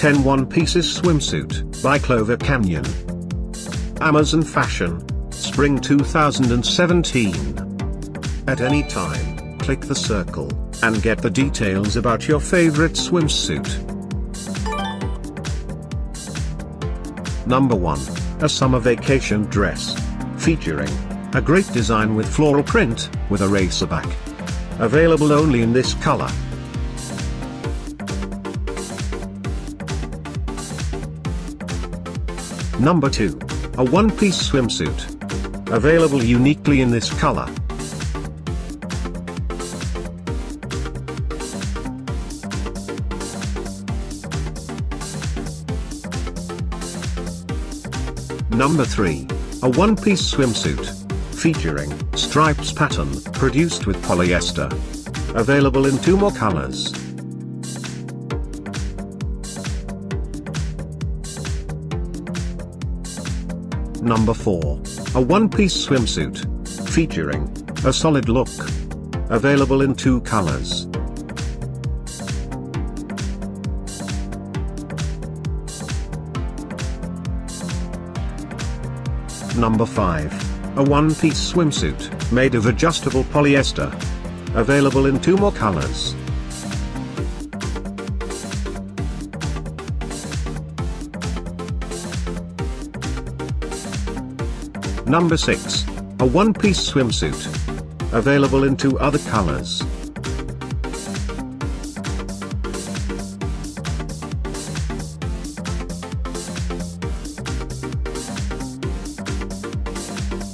10 One Pieces Swimsuit by Clover Canyon. Amazon Fashion. Spring 2017. At any time, click the circle, and get the details about your favorite swimsuit. Number 1. A summer vacation dress. Featuring a great design with floral print, with a racer back. Available only in this color. Number 2. A one-piece swimsuit. Available uniquely in this color. Number 3. A one-piece swimsuit. Featuring stripes pattern, produced with polyester. Available in two more colors. Number 4. A one-piece swimsuit. Featuring a solid look. Available in two colors. Number 5. A one-piece swimsuit, made of adjustable polyester. Available in two more colors. Number 6. A one-piece swimsuit. Available in two other colors.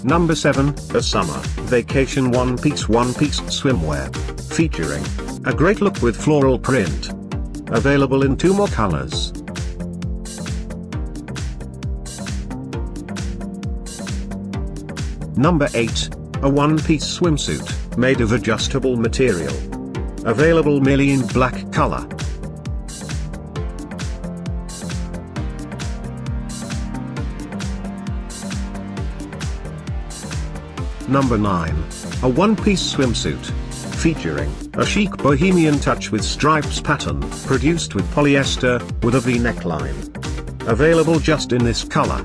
Number 7, a summer, vacation one-piece one-piece swimwear. Featuring a great look with floral print. Available in two more colors. Number 8, a one-piece swimsuit, made of adjustable material. Available merely in black color. Number 9. A one-piece swimsuit. Featuring a chic bohemian touch with stripes pattern, produced with polyester, with a V neckline. Available just in this color.